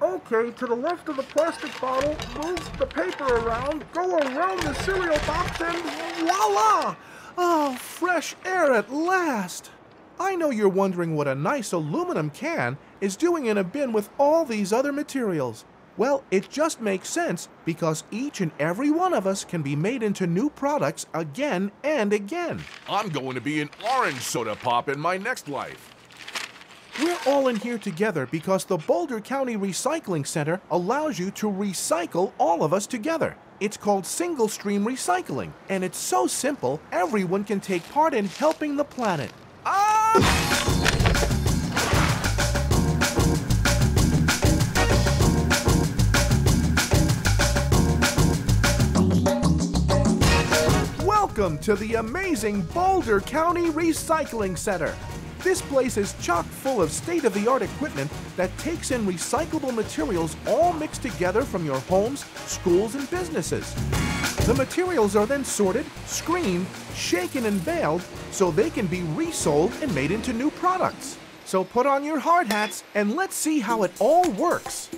Okay, to the left of the plastic bottle, move the paper around, go around the cereal box, and voila! Oh, fresh air at last! I know you're wondering what a nice aluminum can is doing in a bin with all these other materials. Well, it just makes sense because each and every one of us can be made into new products again and again. I'm going to be an orange soda pop in my next life. All in here together because the Boulder County Recycling Center allows you to recycle all of us together. It's called single stream recycling, and it's so simple everyone can take part in helping the planet. Ah! Welcome to the amazing Boulder County Recycling Center. This place is chock full of state of the art equipment that takes in recyclable materials all mixed together from your homes, schools, and businesses. The materials are then sorted, screened, shaken, and baled so they can be resold and made into new products. So put on your hard hats and let's see how it all works.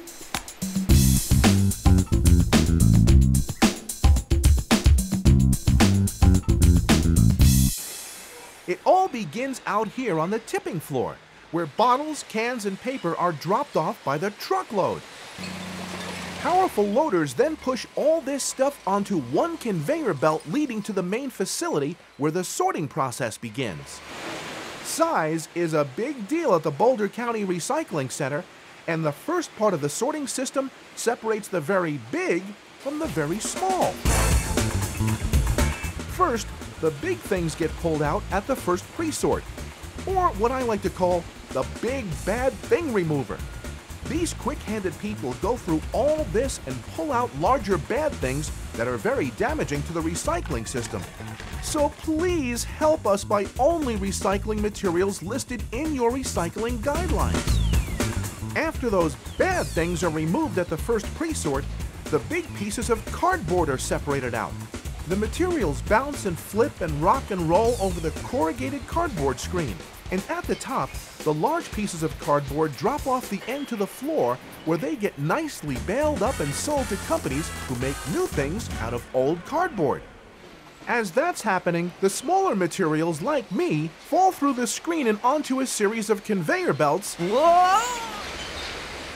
It all begins out here on the tipping floor, where bottles, cans, and paper are dropped off by the truckload. Powerful loaders then push all this stuff onto one conveyor belt leading to the main facility where the sorting process begins. Size is a big deal at the Boulder County Recycling Center, and the first part of the sorting system separates the very big from the very small. First, the big things get pulled out at the first pre-sort, or what I like to call the big bad thing remover. These quick-handed people go through all this and pull out larger bad things that are very damaging to the recycling system. So please help us by only recycling materials listed in your recycling guidelines. After those bad things are removed at the first pre-sort, the big pieces of cardboard are separated out. The materials bounce and flip and rock and roll over the corrugated cardboard screen. And at the top, the large pieces of cardboard drop off the end to the floor where they get nicely baled up and sold to companies who make new things out of old cardboard. As that's happening, the smaller materials, like me, fall through the screen and onto a series of conveyor belts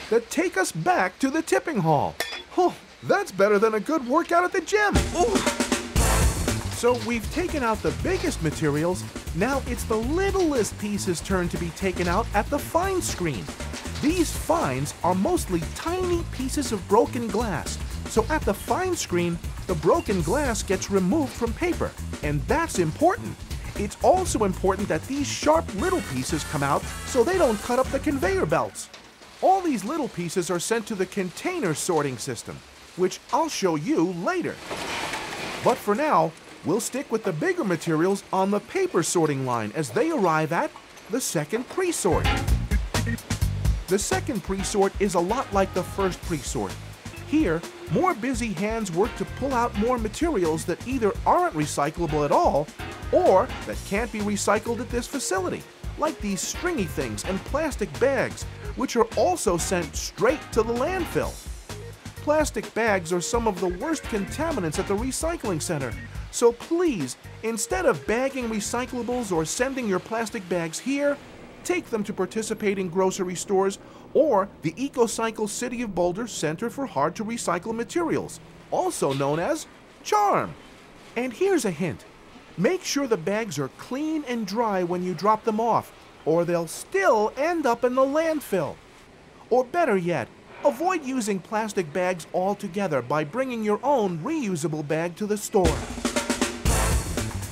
that take us back to the tipping hall. Oh, that's better than a good workout at the gym. Ooh. So we've taken out the biggest materials, now it's the littlest pieces' turn to be taken out at the fine screen. These fines are mostly tiny pieces of broken glass, so at the fine screen, the broken glass gets removed from paper, and that's important. It's also important that these sharp little pieces come out so they don't cut up the conveyor belts. All these little pieces are sent to the container sorting system, which I'll show you later. But for now, we'll stick with the bigger materials on the paper sorting line as they arrive at the second pre-sort. The second pre-sort is a lot like the first pre-sort. Here, more busy hands work to pull out more materials that either aren't recyclable at all or that can't be recycled at this facility, like these stringy things and plastic bags, which are also sent straight to the landfill. Plastic bags are some of the worst contaminants at the recycling center, so please, instead of bagging recyclables or sending your plastic bags here, take them to participating grocery stores or the EcoCycle City of Boulder Center for Hard to Recycle Materials, also known as CHARM. And here's a hint. Make sure the bags are clean and dry when you drop them off, or they'll still end up in the landfill. Or better yet, avoid using plastic bags altogether by bringing your own reusable bag to the store.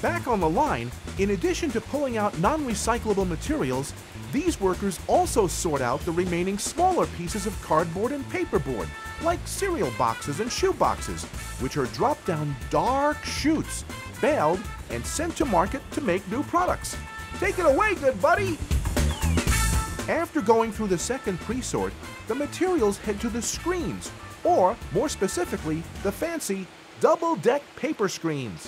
Back on the line, in addition to pulling out non-recyclable materials, these workers also sort out the remaining smaller pieces of cardboard and paperboard, like cereal boxes and shoe boxes, which are dropped down dark chutes, baled, and sent to market to make new products. Take it away, good buddy! After going through the second pre-sort, the materials head to the screens, or more specifically, the fancy double-deck paper screens.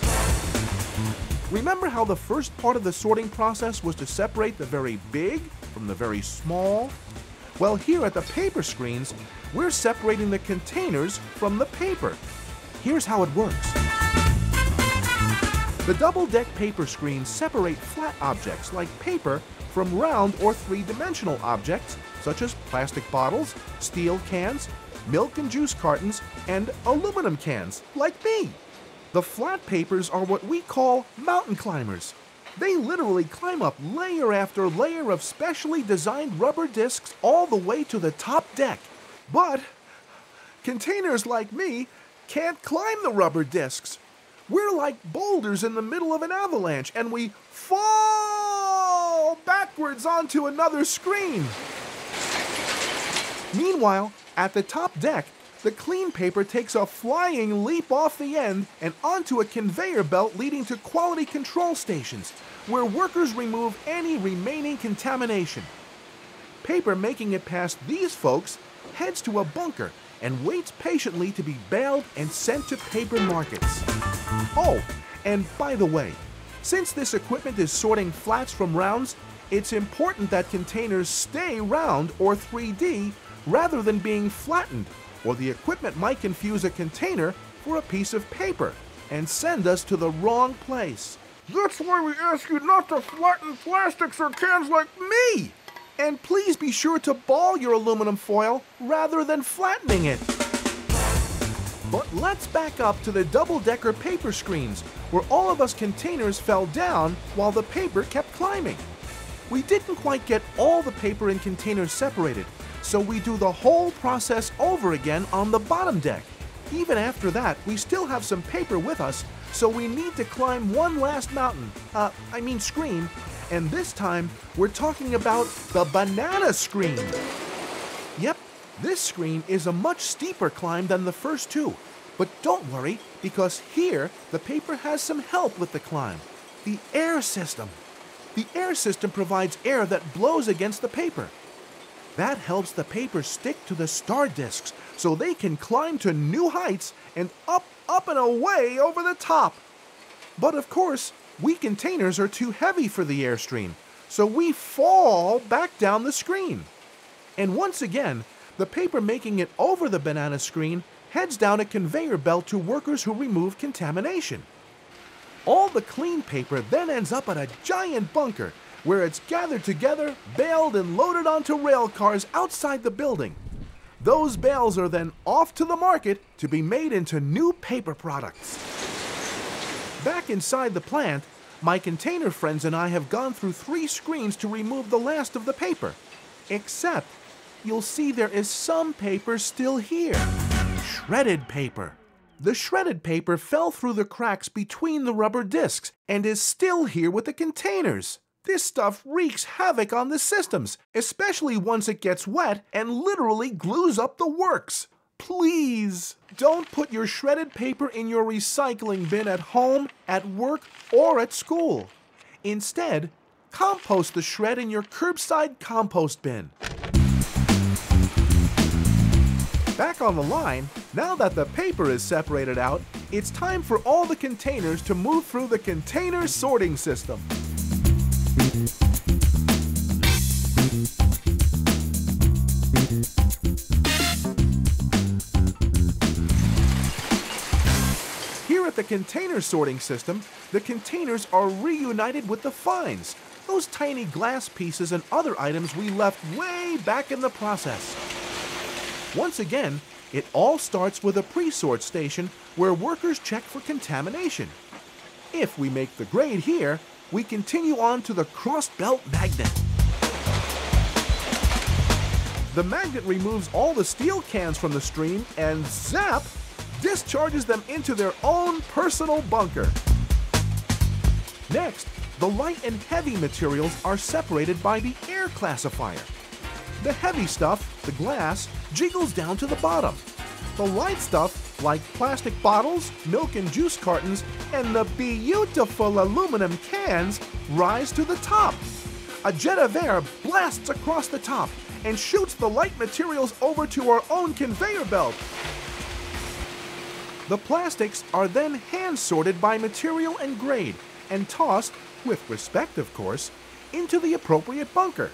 Remember how the first part of the sorting process was to separate the very big from the very small? Well, here at the paper screens, we're separating the containers from the paper. Here's how it works. The double-deck paper screens separate flat objects like paper from round or three-dimensional objects such as plastic bottles, steel cans, milk and juice cartons, and aluminum cans like me. The flat papers are what we call mountain climbers. They literally climb up layer after layer of specially designed rubber discs all the way to the top deck. But containers like me can't climb the rubber discs. We're like boulders in the middle of an avalanche and we fall backwards onto another screen. Meanwhile, at the top deck, the clean paper takes a flying leap off the end and onto a conveyor belt leading to quality control stations, where workers remove any remaining contamination. Paper making it past these folks heads to a bunker and waits patiently to be baled and sent to paper markets. Oh, and by the way, since this equipment is sorting flats from rounds, it's important that containers stay round or 3D rather than being flattened, or the equipment might confuse a container for a piece of paper and send us to the wrong place. That's why we ask you not to flatten plastics or cans like me! And please be sure to ball your aluminum foil rather than flattening it. But let's back up to the double-decker paper screens, where all of us containers fell down while the paper kept climbing. We didn't quite get all the paper and containers separated, so we do the whole process over again on the bottom deck. Even after that, we still have some paper with us, so we need to climb one last mountain, uh, I mean screen, and this time we're talking about the banana screen. Yep, this screen is a much steeper climb than the first two. But don't worry, because here the paper has some help with the climb the air system. The air system provides air that blows against the paper. That helps the paper stick to the star discs so they can climb to new heights and up, up, and away over the top. But of course, we containers are too heavy for the airstream, so we fall back down the screen. And once again, the paper making it over the banana screen heads down a conveyor belt to workers who remove contamination. All the clean paper then ends up at a giant bunker where it's gathered together, baled, and loaded onto rail cars outside the building. Those bales are then off to the market to be made into new paper products. Back inside the plant, my container friends and I have gone through three screens to remove the last of the paper. Except, you'll see there is some paper still here. Shredded paper. The shredded paper fell through the cracks between the rubber discs and is still here with the containers. This stuff wreaks havoc on the systems, especially once it gets wet and literally glues up the works. Please don't put your shredded paper in your recycling bin at home, at work, or at school. Instead, compost the shred in your curbside compost bin. Back on the line, now that the paper is separated out, it's time for all the containers to move through the container sorting system. Container sorting system, the containers are reunited with the fines, those tiny glass pieces and other items we left way back in the process. Once again, it all starts with a pre-sort station where workers check for contamination. If we make the grade here, we continue on to the cross belt magnet. The magnet removes all the steel cans from the stream and zap discharges them into their own personal bunker. Next, the light and heavy materials are separated by the air classifier. The heavy stuff, the glass, jiggles down to the bottom. The light stuff, like plastic bottles, milk and juice cartons, and the beautiful aluminum cans, rise to the top. A jet of air blasts across the top and shoots the light materials over to our own conveyor belt. The plastics are then hand sorted by material and grade and tossed, with respect of course, into the appropriate bunker.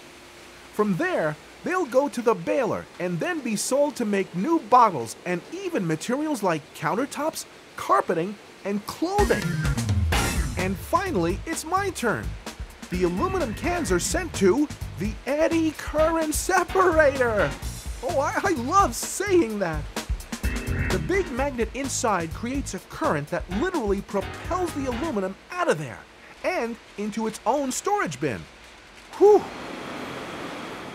From there, They'll go to the baler and then be sold to make new bottles and even materials like countertops, carpeting, and clothing. And finally, it's my turn. The aluminum cans are sent to the eddy current separator. Oh, I, I love saying that. The big magnet inside creates a current that literally propels the aluminum out of there and into its own storage bin. Whew!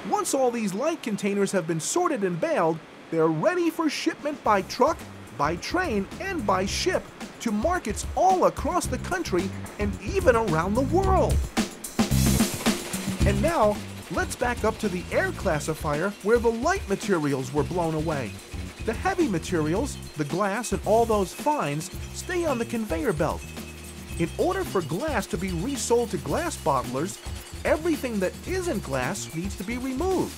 Once all these light containers have been sorted and baled, they're ready for shipment by truck, by train, and by ship to markets all across the country and even around the world. And now, let's back up to the air classifier where the light materials were blown away. The heavy materials, the glass and all those fines, stay on the conveyor belt. In order for glass to be resold to glass bottlers, everything that isn't glass needs to be removed.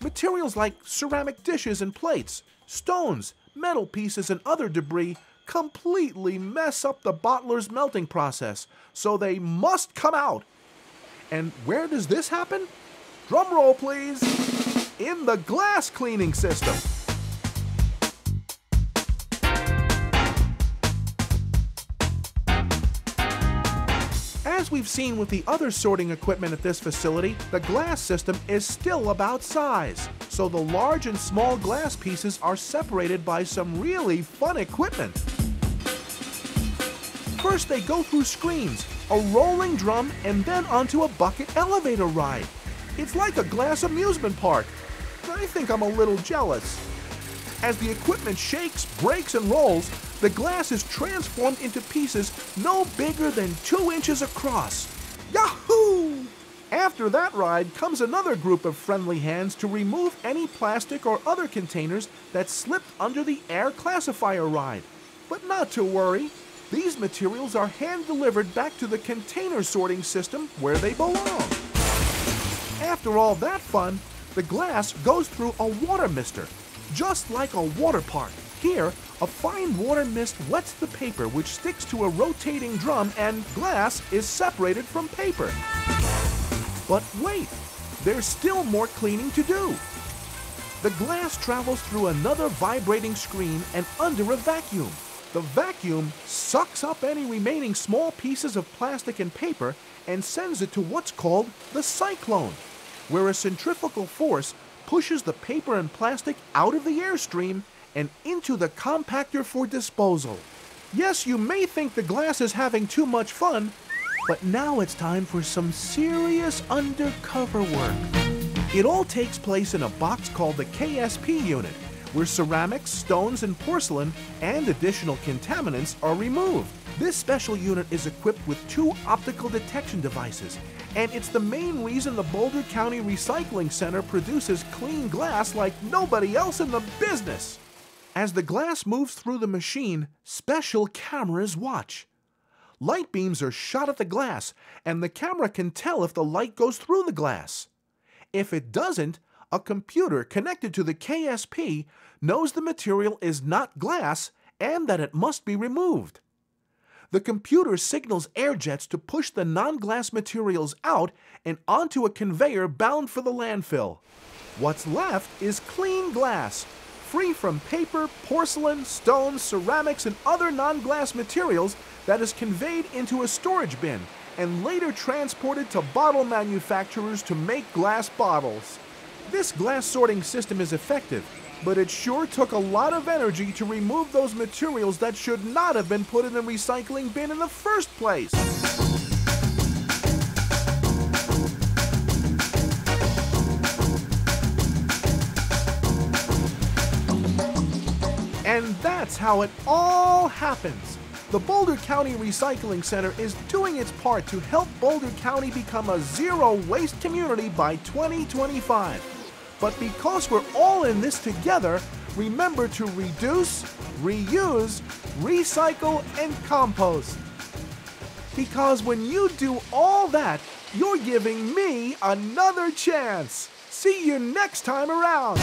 Materials like ceramic dishes and plates, stones, metal pieces, and other debris completely mess up the bottler's melting process, so they must come out. And where does this happen? Drum roll, please. In the glass cleaning system. As we've seen with the other sorting equipment at this facility, the glass system is still about size. So the large and small glass pieces are separated by some really fun equipment. First, they go through screens, a rolling drum, and then onto a bucket elevator ride. It's like a glass amusement park. I think I'm a little jealous. As the equipment shakes, breaks, and rolls, the glass is transformed into pieces no bigger than two inches across. Yahoo! After that ride comes another group of friendly hands to remove any plastic or other containers that slipped under the air classifier ride. But not to worry, these materials are hand delivered back to the container sorting system where they belong. After all that fun, the glass goes through a water mister, just like a water park. Here, a fine water mist wets the paper which sticks to a rotating drum and glass is separated from paper. But wait, there's still more cleaning to do. The glass travels through another vibrating screen and under a vacuum. The vacuum sucks up any remaining small pieces of plastic and paper and sends it to what's called the cyclone, where a centrifugal force pushes the paper and plastic out of the airstream and into the compactor for disposal. Yes, you may think the glass is having too much fun, but now it's time for some serious undercover work. It all takes place in a box called the KSP unit, where ceramics, stones, and porcelain and additional contaminants are removed. This special unit is equipped with two optical detection devices, and it's the main reason the Boulder County Recycling Center produces clean glass like nobody else in the business. As the glass moves through the machine, special cameras watch. Light beams are shot at the glass, and the camera can tell if the light goes through the glass. If it doesn't, a computer connected to the KSP knows the material is not glass and that it must be removed. The computer signals air jets to push the non glass materials out and onto a conveyor bound for the landfill. What's left is clean glass, free from paper, porcelain, stones, ceramics, and other non glass materials that is conveyed into a storage bin and later transported to bottle manufacturers to make glass bottles. This glass sorting system is effective, but it sure took a lot of energy to remove those materials that should not have been put in the recycling bin in the first place. And that's how it all happens. The Boulder County Recycling Center is doing its part to help Boulder County become a zero waste community by 2025. But because we're all in this together, remember to reduce, reuse, recycle, and compost. Because when you do all that, you're giving me another chance. See you next time around.